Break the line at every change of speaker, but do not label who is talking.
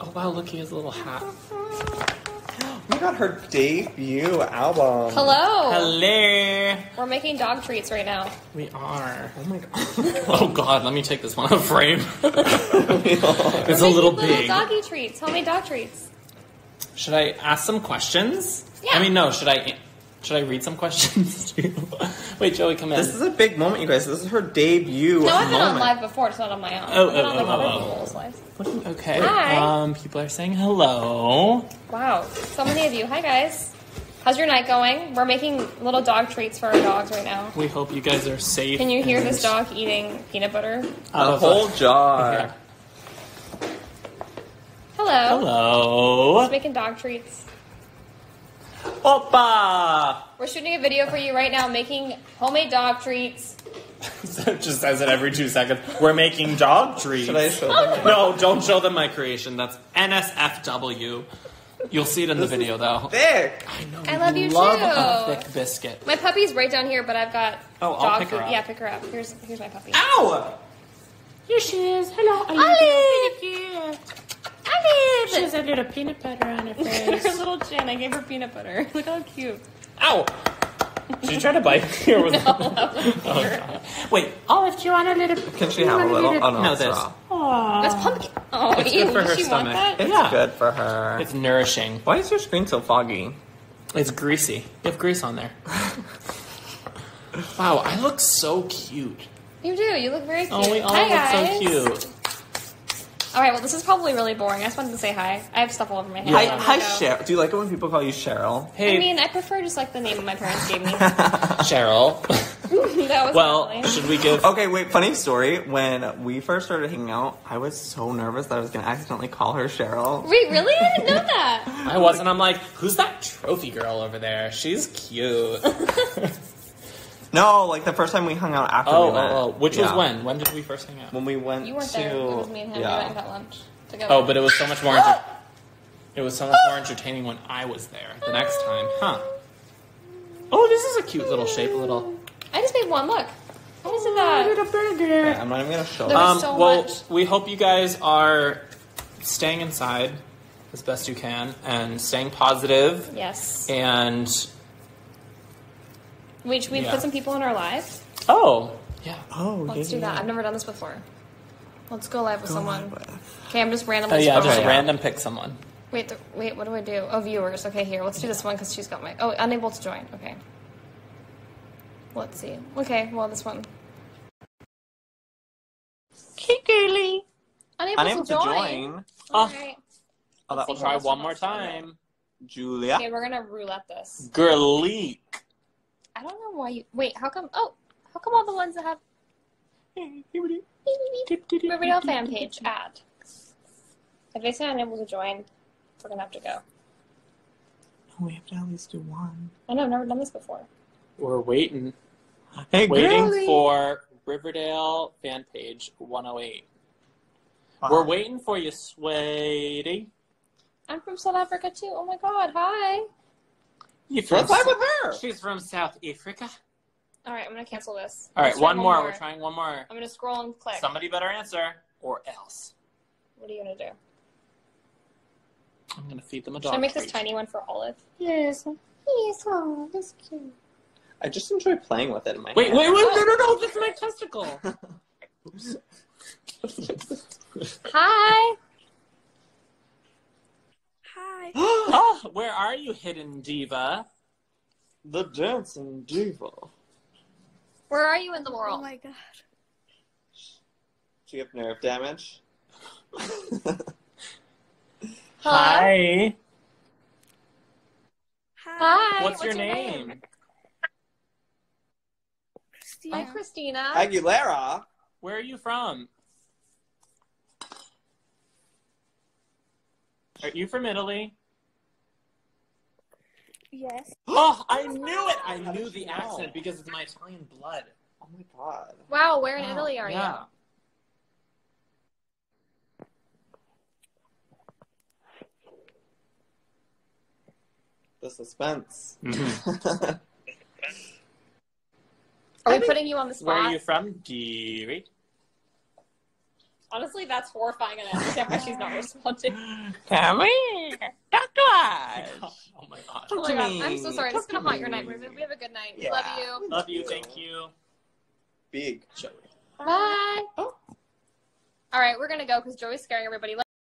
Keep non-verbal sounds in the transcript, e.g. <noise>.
Oh wow, look, he has a little hat. <gasps>
We got her debut album.
Hello.
Hello.
We're making dog treats right now.
We are.
Oh my god. <laughs>
Oh god, let me take this one out <laughs> of frame. <laughs> it's a
We're
little
making
big.
doggy treats, homemade dog treats.
Should I ask some questions?
Yeah.
I mean, no. Should I? Should I read some questions? <laughs> too? Wait, Joey, come in.
This is a big moment, you guys. This is her debut
No, I've been on live before. It's not on my own.
Oh,
I've been
oh,
on like
oh,
other
oh.
people's lives.
okay.
Hi.
Um, people are saying hello.
Wow, so many of you. Hi guys. How's your night going? We're making little dog treats for our dogs right now.
We hope you guys are safe.
Can you hear this dog eating peanut butter?
A
of
whole jar.
Yeah.
Hello.
Hello.
Making dog treats.
Oppa.
We're shooting a video for you right now, making homemade dog treats. <laughs>
Just says it every two seconds. We're making dog treats.
Should I show them?
No, don't show them my creation. That's NSFW. You'll see it in the video though.
Thick.
I know.
I love you
love
too.
a thick biscuit.
My puppy's right down here, but I've got
Oh, I'll
dog
pick her
food.
up.
Yeah, pick her up. Here's here's my puppy.
Ow!
Here she is. Hello.
Olive!
She has
Olive!
a peanut butter on her <laughs> face.
her little chin. I gave her peanut butter. <laughs> Look how cute.
Ow! Did you try to bite me or was <laughs> it? Oh, God. Wait, Olive, do you want a little?
Can she have a little? Oh no,
No,
it's
this.
raw.
Aww.
That's pumpkin. Oh,
It's
ew.
good for her stomach.
It's
Yeah.
good for her.
It's nourishing.
Why is your screen so foggy?
It's greasy. You have grease on there. wow, I look so cute.
You do. You look very cute.
Oh, we all
hi,
look
guys.
so cute.
All right. Well, this is probably really boring. I just wanted to say hi. I have stuff all over my head.
Hi, hi. Cheryl. Do you like it when people call you Cheryl?
Hey,
I mean, I prefer just like the name my parents gave me. <laughs>
Cheryl. <laughs>
that was
well,
lovely.
should we give?
Okay, wait. Funny story. When we first started hanging out, I was so nervous that I was gonna accidentally call her Cheryl.
Wait, really? I didn't know that. <laughs>
I wasn't. I'm like, who's that trophy girl over there? She's cute.
No, like the first time we hung out after
oh,
we met.
oh, oh, which was
Yeah.
when? When did we first hang out?
When we went
You weren't
to.
there. It was me and him. We went and got lunch together.
Oh, but it was so much more. <gasps> Enter- it was so much more entertaining when I was there. The next <gasps> time, huh? Oh, this is a cute little shape. A little.
I just made one. Look. I just did that.
burger.
Okay, I'm not even gonna show
There
them.
was
Um,
so
well,
much.
we hope you guys are staying inside as best you can and staying positive
Yes.
and
Wait, should we
Yeah.
put some people in our live?
oh yeah.
Oh,
Let's
yeah,
do that.
yeah.
I've never done this before. Let's go live with
Go
someone.
live with-
Okay, I'm just randomly.
Oh yeah,
scrolling.
just random pick someone.
Wait, th- wait. What do I do? Oh, viewers. Okay, here. Let's do this one because she's got my. Oh, unable to join. Okay. Let's see. Okay, well, this one.
Hey girly.
Unable,
Unable
to
to
join.
join.
Oh,
Alright.
Oh, that
Let's
was
try one more
wants to do.
time.
Julia.
Okay, we're gonna roulette this.
Girly.
I don't know why you. Wait, how come? Oh, how come all the ones that have Riverdale fan page ad? If they say unable to join, we're gonna have to go.
We have to at least do one.
I know I've never done this before.
We're waiting,
Hey,
waiting
girly.
for Riverdale fan page 108.
Wow.
We're waiting for you, sweetie.
I'm from South Africa too. Oh my god, hi.
You from?
Let's live with her.
She's from South Africa.
All right, I'm gonna cancel this.
All right,
Let's
one more. We're trying one more.
I'm gonna scroll and click.
Somebody better answer, or else
What are you gonna do?
I'm gonna feed them a dog. Should.
I make this tiny one for Olive?
Yes.
Yes, oh, that's cute.
I just enjoy playing with it in my
Wait,
hand.
wait, wait! No, no, no! <laughs> That's my testicle. <laughs>
Hi.
Hi.
Oh, where are you, hidden diva?
the dancing diva.
Where are you in the world?
Oh my god.
Do you have nerve damage? <laughs>
Hi.
Hi.
What's, your, name?
Christina.
I'm Christina.
Aguilera.
Where are you from? Are you from Italy?
Yes. <gasps>
Oh, I knew it! I knew the
know?
accent because it's my Italian blood.
Oh my god.
Wow, where in
Wow,
Italy are
yeah.
The suspense.
Mhm. <laughs>
Are
I
we
think-
putting you on the spot?
Where are you from, dearie?
Honestly, that's horrifying, and I understand why she's not responding. <laughs>
Come here. Talk to oh us.
Oh my god.
Oh my god. I'm so sorry. This is gonna haunt your
me.
nightmares. We have a good night.
Yeah.
Love you.
Love you. Thank you.
Big.
Joey.
Bye. Oh. All right, we're gonna go because Joey's scaring everybody.